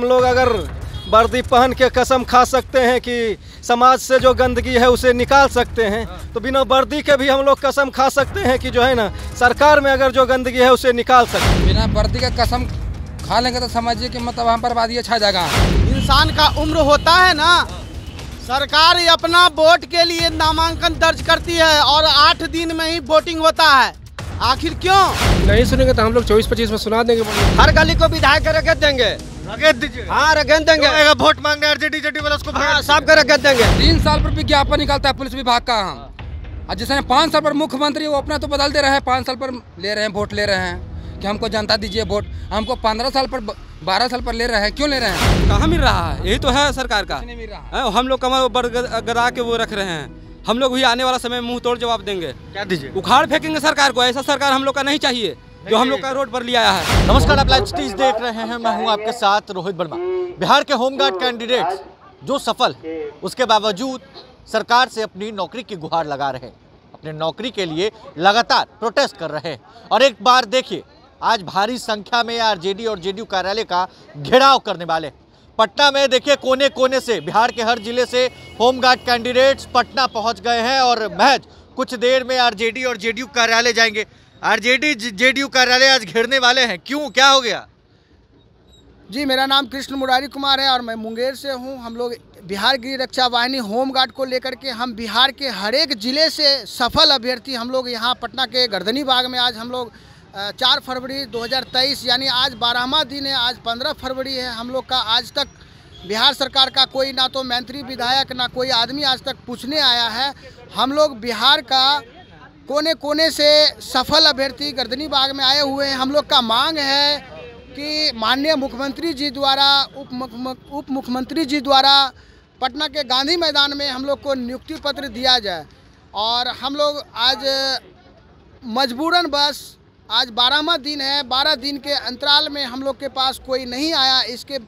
हम लोग अगर वर्दी पहन के कसम खा सकते हैं कि समाज से जो गंदगी है उसे निकाल सकते हैं तो बिना वर्दी के भी हम लोग कसम खा सकते हैं कि जो है ना सरकार में अगर जो गंदगी है उसे निकाल सकते हैं बिना वर्दी का कसम खा लेंगे तो समझिए कि मतलब हम बर्बादी छा जाएगा। इंसान का उम्र होता है ना सरकार ही अपना वोट के लिए नामांकन दर्ज करती है और आठ दिन में ही वोटिंग होता है। आखिर क्यों? नहीं सुनेंगे तो हम लोग चौबीस पच्चीस में सुना देंगे। हर गली को विधायक रखे देंगे। हाँ रखे देंगे। वोट मांगने आरजेडी जेडी वाला उसको हाँ सबके रखे देंगे। तीन साल पर विज्ञापन निकलता है पुलिस विभाग का हम और जिसने पाँच साल पर मुख्यमंत्री वो अपना तो बदल दे रहे हैं पाँच साल पर ले रहे हैं वोट ले रहे हैं। कि हमको जनता दीजिए वोट। हमको पंद्रह साल पर बारह साल पर ले रहे हैं क्यों ले रहे हैं? कहाँ मिल रहा है? यही तो है सरकार का। नहीं मिल रहा। हैं, हम लोग कमर गदा के वो रख रहे हैं। हम लोग भी आने वाला समय मुँह तोड़ जवाब देंगे। क्या दीजिए उखाड़ फेंकेंगे सरकार को ऐसा सरकार हम लोग का नहीं चाहिए। जो हम लोग का रोड पर लिया है। नमस्कार, आप लाइव स्टीज देख रहे हैं। मैं हूँ आपके साथ रोहित वर्मा। बिहार के होमगार्ड कैंडिडेट्स जो सफल, उसके बावजूद सरकार से अपनी नौकरी की गुहार लगा रहे अपने नौकरी के लिए लगातार प्रोटेस्ट कर रहे और एक बार देखिए, आज भारी संख्या में आरजेडी और जेडीयू कार्यालय का घेराव करने वाले पटना में देखिए कोने कोने से, बिहार के हर ज़िले से होमगार्ड कैंडिडेट्स पटना पहुँच गए हैं और महज कुछ देर में आरजेडी और जेडीयू कार्यालय जाएँगे। आरजेडी जेडीयू कार्यालय आज घेरने वाले हैं। क्यों? क्या हो गया? जी, मेरा नाम कृष्ण मुरारी कुमार है और मैं मुंगेर से हूँ। हम लोग बिहार गृह रक्षा वाहिनी होम गार्ड को लेकर के हम बिहार के हर एक ज़िले से सफल अभ्यर्थी हम लोग यहाँ पटना के गर्दनी बाग में आज हम लोग चार फरवरी 2023 यानी आज बारहवा दिन है, आज पंद्रह फरवरी है। हम लोग का आज तक बिहार सरकार का कोई ना तो मंत्री विधायक, ना कोई आदमी आज तक पूछने आया है। हम लोग बिहार का कोने कोने से सफल अभ्यर्थी गर्दनी बाग में आए हुए हैं। हम लोग का मांग है कि माननीय मुख्यमंत्री जी द्वारा, उप उप मुख्यमंत्री जी द्वारा पटना के गांधी मैदान में हम लोग को नियुक्ति पत्र दिया जाए। और हम लोग आज मजबूरन बस, आज बारहवा दिन है। बारह दिन के अंतराल में हम लोग के पास कोई नहीं आया। इसके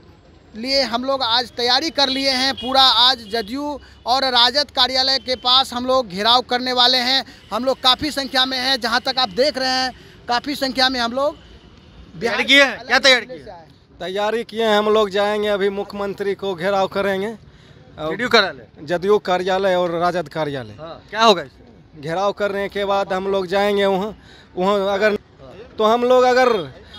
लिए हम लोग आज तैयारी कर लिए हैं पूरा आज जदयू और राजद कार्यालय के पास हम लोग घेराव करने वाले हैं हम लोग काफ़ी संख्या में हैं जहाँ तक आप देख रहे हैं काफ़ी संख्या में हम लोग तैयारी की है? क्या तैयारी की? से आए हैं। तैयारी किए हैं हम लोग जाएँगे अभी मुख्यमंत्री को घेराव करेंगे जेडीयू कार्यालय जदयू कार्यालय और राजद कार्यालय हाँ, क्या होगा घेराव करने के बाद हम लोग जाएँगे वहाँ वहाँ अगर तो हम लोग अगर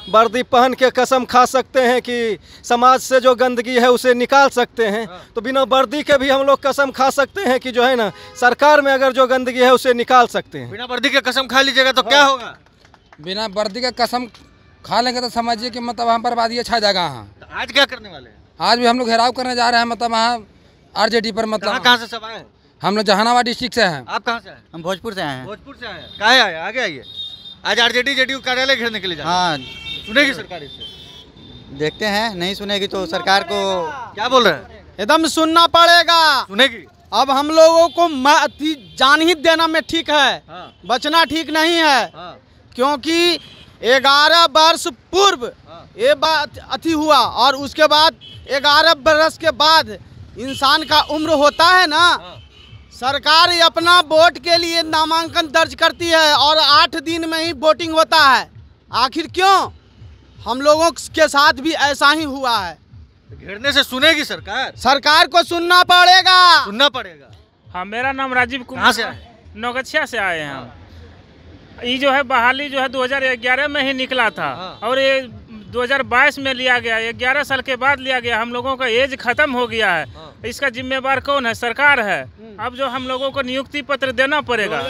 वर्दी पहन के कसम खा सकते हैं कि समाज से जो गंदगी है उसे निकाल सकते हैं। तो बिना वर्दी के भी हम लोग कसम खा सकते हैं कि जो है ना सरकार में अगर जो गंदगी है उसे निकाल सकते हैं। बिना वर्दी के कसम खा लीजिएगा तो क्या होगा? बिना वर्दी का कसम खा लेंगे तो समझिए कि मतलब हम बर्बादी छा जाएगा यहाँ तो आज क्या करने वाले हैं? आज भी हम लोग घेराव करने जा रहे हैं मतलब वहाँ आरजेडी पर मतलब। कहाँ से सब आए हम लोग जहानाबाद डिस्ट्रिक्ट से हैं। आप कहाँ से आए हम भोजपुर से आए हैं। भोजपुर से आए हैं। काहे आए आगे आइए। आज आर जे आरजेडी जेडीयू कार्यालय घेरने के लिए जा हाँ। हैं। सुनेगी सरकार इससे देखते हैं नहीं सुनेगी तो सरकार को क्या बोल रहे हैं? एकदम सुनना पड़ेगा। सुनेगी? अब हम लोगों को जान ही देना में ठीक है। हाँ। बचना ठीक नहीं है। हाँ। क्योंकि ग्यारह वर्ष पूर्व हाँ। ये बात अति हुआ और उसके बाद ग्यारह वर्ष के बाद इंसान का उम्र होता है ना हाँ। सरकार अपना वोट के लिए नामांकन दर्ज करती है और आठ दिन में ही वोटिंग होता है। आखिर क्यों? हम लोगों के साथ भी ऐसा ही हुआ है। घेरने से सुनेगी सरकार? सरकार को सुनना पड़ेगा। सुनना पड़ेगा। हाँ मेरा नाम राजीव कुमार से नौगछिया से आए हैं हम। ये जो है बहाली जो है 2011 में ही निकला था। हाँ। और ये 2022 में लिया गया 11 साल के बाद लिया गया। हम लोगों का एज खत्म हो गया है। हाँ। इसका जिम्मेवार कौन है? सरकार है। अब जो हम लोगों को नियुक्ति पत्र देना पड़ेगा।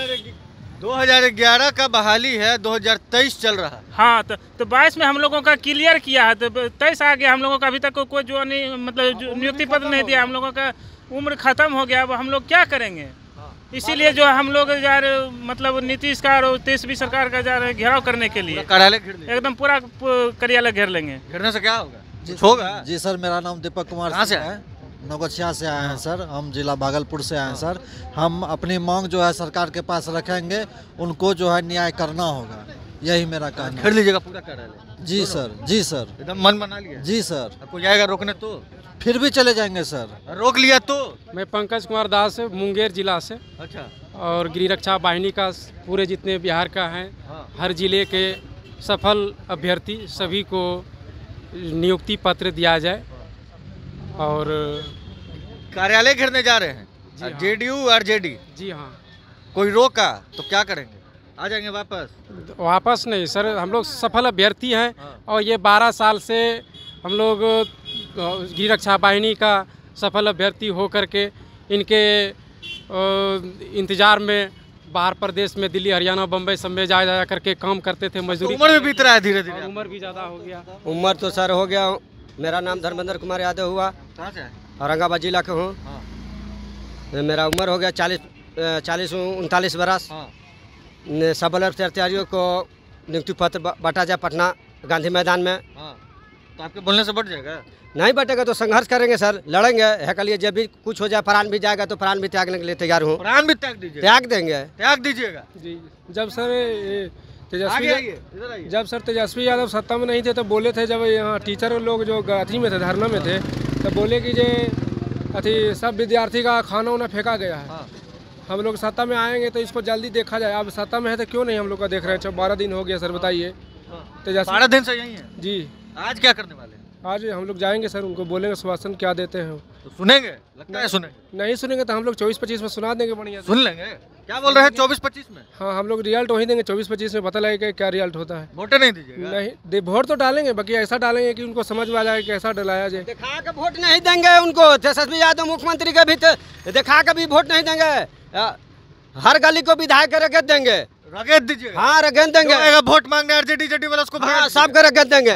2011 का बहाली है 2023 चल रहा है। हाँ तो तो बाईस में हम लोगों का क्लियर किया है तो तेईस आ गया हम लोगों का अभी तक को- कोई जो नहीं मतलब नियुक्ति पत्र नहीं दिया हम लोगों का उम्र खत्म हो गया अब हम लोग क्या करेंगे? इसीलिए जो हम लोग जा रहे मतलब नीतीश का और तेईसवीं सरकार का जा रहे हैं घेराव करने के लिए। कार्यालय एकदम पूरा कार्यालय घेर लेंगे। घेरने से क्या होगा? होगा? जी सर मेरा नाम दीपक कुमार कहाँ से सिंह है। नौगछिया से आए हैं सर। हम जिला भागलपुर से आए हैं सर। हम अपनी मांग जो है सरकार के पास रखेंगे उनको जो है न्याय करना होगा। यही मेरा कहना है। लीजिएगा पूरा कार्यालय जी सर। जी सर। एकदम मन बना लिया। जी सर। कोई जाएगा रोकने तो? फिर भी चले जाएँगे सर। रोक लिया तो? मैं पंकज कुमार दास मुंगेर जिला से। अच्छा। और गृह रक्षा वाहिनी का पूरे जितने बिहार का हैं हाँ। हर ज़िले के सफल अभ्यर्थी सभी को नियुक्ति पत्र दिया जाए। और कार्यालय घेरने जा रहे हैं? जी हाँ। जेडीयू और जेडी जी हाँ। कोई रोका? तो क्या करेंगे? आ जाएँगे वापस। वापस नहीं सर हम लोग सफल अभ्यर्थी हैं हाँ। और ये बारह साल से हम लोग गृह रक्षा वाहिनी का सफल अभ्यर्थी हो करके इनके इंतज़ार में बाहर प्रदेश में दिल्ली हरियाणा बम्बई सब में जा जा करके काम करते थे तो उम्र भी बीत रहा है धीरे धीरे उम्र भी ज़्यादा हो गया। उम्र तो सर हो गया मेरा नाम धर्मेंद्र कुमार यादव हुआ। कहाँ से औरंगाबाद जिला का हूँ। हाँ। मेरा उम्र हो गया चालीस चालीस उनतालीस बरस। हाँ। ने सफल अभ्यर्थियों को नियुक्ति पत्र बांटा जाए पटना गांधी मैदान में। हाँ। तो आपके बोलने से बढ़ जाएगा? नहीं बटेगा तो संघर्ष करेंगे सर लड़ेंगे। है के लिए जब भी कुछ हो जाए प्राण भी जाएगा तो प्राण भी त्यागने के लिए तैयार हूँ। प्राण भी त्याग दीजिएगा। त्याग देंगे। त्याग दीजिएगा। जी जब सर तेजस्वी जब सर तेजस्वी यादव सत्ता में नहीं थे तो बोले थे जब यहाँ टीचर लोग जो अथी में थे धरना में थे तो बोले कि जे अथी सब विद्यार्थी का खाना उना फेंका गया है। हाँ। हम लोग सत्ता में आएँगे तो इसको जल्दी देखा जाए। अब सत्ता में है तो क्यों नहीं हम लोग का देख रहे हैं? बारह दिन हो गया सर बताइए। तेजस्वी बारह दिन से यही है? जी। आज क्या करने वाले आज हम लोग जाएँगे सर उनको बोलेंगे सुशासन क्या देते हैं। तो सुनेंगे? लगता है सुनेंगे। नहीं सुनेंगे तो हम लोग चौबीस पच्चीस में सुना देंगे बढ़िया सुन लेंगे? क्या बोल रहे हैं चौबीस पच्चीस में? हाँ हम लोग रिज़ल्ट वही देंगे चौबीस पच्चीस में पता लगेगा क्या रिज़ल्ट होता है। वोटे नहीं दीजिएगा। नहीं दे वोट तो डालेंगे बाकी ऐसा डालेंगे कि उनको समझ में आ जाए कि कैसा डलाया जाए। दिखा के वोट नहीं देंगे उनको तेजस्वी यादव मुख्यमंत्री के भी तो दिखा के भी वोट नहीं देंगे। हर गली को विधायक रगत देंगे। रगेत दीजिएगा। हाँ रगत देंगे। वोट मांगने आरजेडी जेडी वाला उसको हाँ। सबके रगत देंगे।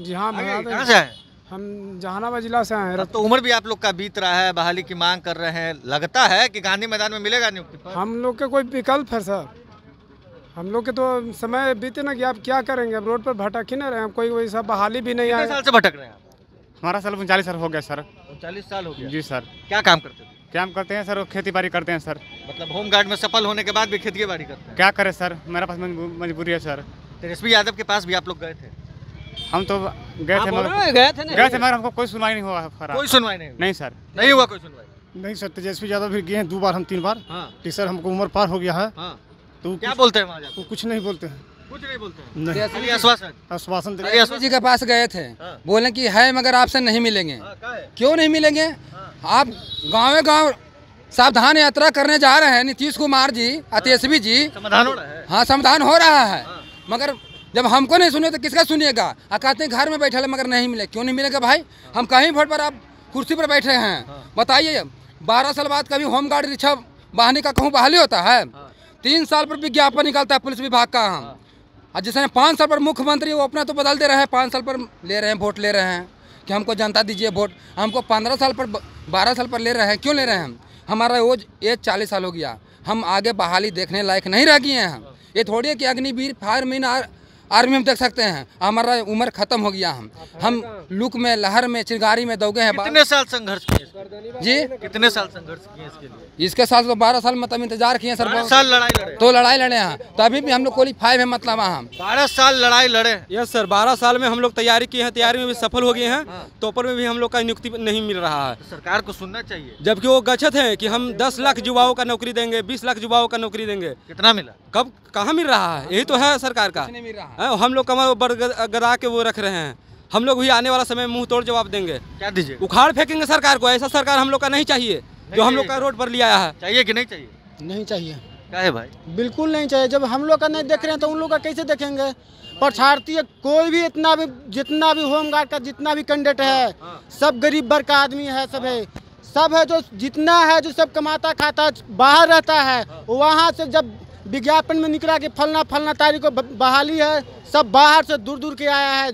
जी हाँ आए? हम जहानाबाद जिला से आए हैं। तो उम्र भी आप लोग का बीत रहा है बहाली की मांग कर रहे हैं। लगता है कि गांधी मैदान में मिलेगा नियुक्ति हम लोग के कोई विकल्प है सर। हम लोग के तो समय बीते ना कि आप क्या करेंगे? अब रोड पर भटक ही ना रहे हैं कोई वैसा बहाली भी नहीं कितने आया। साल से भटक रहे हैं हमारा साल उनचालीस साल हो गया सर। उनचालीस साल हो गया। जी सर। क्या काम करते हैं? क्या हम करते हैं सर? खेती बाड़ी करते हैं सर। मतलब होम गार्ड में सफल होने के बाद भी खेती बाड़ी करते हैं? क्या करें सर? मेरा पास मजबूरी है सर। तेजस्वी यादव के पास भी आप लोग गए थे? हम तो गए हाँ, थे मगर गए थे गए थे मगर हमको कोई सुनवाई नहीं हुआ खरा कोई सुनवाई नहीं नहीं सर। नहीं हुआ कोई सुनवाई? नहीं सर तेजस्वी यादव भी गए हैं दो बार हम तीन बार। हाँ। कि सर हमको उम्र पार हो गया है। हाँ। तो क्या बोलते हैं वहाँ वो कुछ नहीं बोलते हैं। कुछ नहीं बोलते हैं? नहीं। आश्वासन। आश्वासन दे आश्वासन। जी के पास गए थे। बोले कि है मगर आपसे नहीं मिलेंगे। क्यों नहीं मिलेंगे? आप गाँव गाँव सावधान यात्रा करने जा रहे हैं नीतीश कुमार जी तेजस्वी जी। समाधान हो रहा है। हाँ समाधान हो रहा है। मगर जब हमको नहीं सुने तो किसका सुनिएगा? आ कहते हैं घर में बैठे मगर नहीं मिले। क्यों नहीं मिलेगा भाई? हम कहीं वोट पर आप कुर्सी पर बैठे हैं। बताइए बारह साल बाद कभी होमगार्ड रिक्शा वाहनी का कहूँ बहाली होता है? तीन साल पर विज्ञापन निकलता है पुलिस विभाग का हम। और जिसने पाँच साल पर मुख्यमंत्री वो अपना तो बदल दे रहे हैं। पाँच साल पर ले रहे हैं वोट ले रहे हैं। कि हमको जनता दीजिए वोट। हमको पंद्रह साल पर बारह साल पर ले रहे हैं। क्यों ले रहे हैं हमारा एज एज चालीस साल हो गया। हम आगे बहाली देखने लायक नहीं रह गए हैं ये थोड़ी है कि अग्निवीर फायरमैन आर आर्मी में देख सकते हैं हमारा उम्र खत्म हो गया हम। हम लुक में लहर में चिंगारी में दौगे हैं कितने साल संघर्ष किए जी? कितने साल संघर्ष किए इसके लिए? इसके साथ तो बारह साल मतलब इंतज़ार किए सर बारह साल लड़ाई लड़े। तो लड़ाई लड़े हैं तो अभी भी हम लोग क्वालिफाई है मतलब वहाँ। बारह साल लड़ाई लड़े। यस सर बारह साल में हम लोग तैयारी किए हैं तैयारी में भी सफल हो गए हैं तो ऊपर में भी हम लोग का नियुक्ति नहीं मिल रहा है। सरकार को सुनना चाहिए। जबकि वो गचत है की हम दस लाख युवाओं का नौकरी देंगे बीस लाख युवाओं का नौकरी देंगे। कितना मिला? कब कहाँ मिल रहा है? यही तो है सरकार का। नहीं मिल रहा। हैं, हम लोग कमर गदा के वो रख रहे हैं। हम लोग भी आने वाला समय मुँह तोड़ जवाब देंगे। क्या दीजिए? उखाड़ फेंकेंगे सरकार को ऐसा सरकार हम लोग का नहीं चाहिए जो हम लोग का रोड पर ले आया है। चाहिए कि नहीं चाहिए? नहीं चाहिए। क्या है भाई? बिल्कुल नहीं चाहिए। जब हम लोग का नहीं देख रहे हैं तो उन लोग का कैसे देखेंगे? पछाड़ती कोई भी इतना भी जितना भी होमगार्ड का जितना भी कैंडिडेट है सब गरीब वर्ग का आदमी है सब है। सब है जो जितना है जो सब कमाता खाता बाहर रहता है। वहाँ से जब विज्ञापन में निकला कि फलना फलना तारीख को बहाली है सब बाहर से दूर दूर के आया है।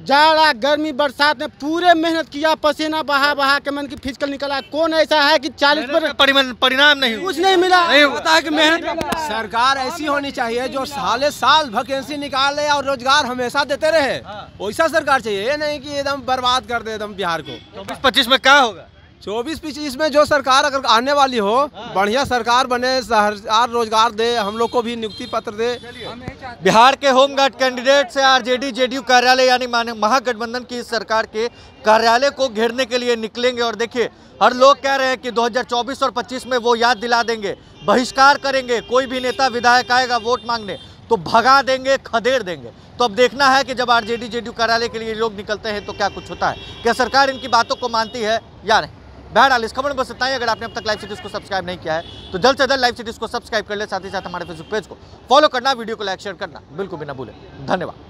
जाड़ा गर्मी बरसात में पूरे मेहनत किया पसीना बहा बहा के मन की फ़िज़िकल निकला। कौन ऐसा है कि चालीस पर परिणाम नहीं कुछ नहीं मिला। नहीं हुआ। पता है कि मेहनत सरकार ऐसी होनी चाहिए जो साले साल वैकेंसी निकाले और रोज़गार हमेशा देते रहे। वैसा सरकार चाहिए ये नहीं कि एकदम बर्बाद कर दे एकदम बिहार को। चौबीस पच्चीस में क्या होगा? चौबीस पच्चीस में जो सरकार अगर आने वाली हो बढ़िया सरकार बने सरकार रोज़गार दे हम लोग को भी नियुक्ति पत्र दे। बिहार के होमगार्ड कैंडिडेट से आरजेडी जेडीयू कार्यालय यानी माने महागठबंधन की सरकार के कार्यालय को घेरने के लिए निकलेंगे। और देखिए हर लोग कह रहे हैं कि 2024 और 25 में वो याद दिला देंगे बहिष्कार करेंगे कोई भी नेता विधायक आएगा वोट मांगने तो भगा देंगे खदेड़ देंगे। तो अब देखना है कि जब आरजेडी जेडीयू कार्यालय के लिए लोग निकलते हैं तो क्या कुछ होता है। क्या सरकार इनकी बातों को मानती है या नहीं? बहरहाल, इस खबर में बस इतना ही। अगर आपने अब तक लाइव सिटीज़ को सब्सक्राइब नहीं किया है तो जल्द से जल्द लाइव सिटीज़ को सब्सक्राइब कर ले, साथ ही साथ हमारे फेसबुक पेज को फॉलो करना वीडियो को लाइक शेयर करना, बिल्कुल भी ना भूलें। धन्यवाद।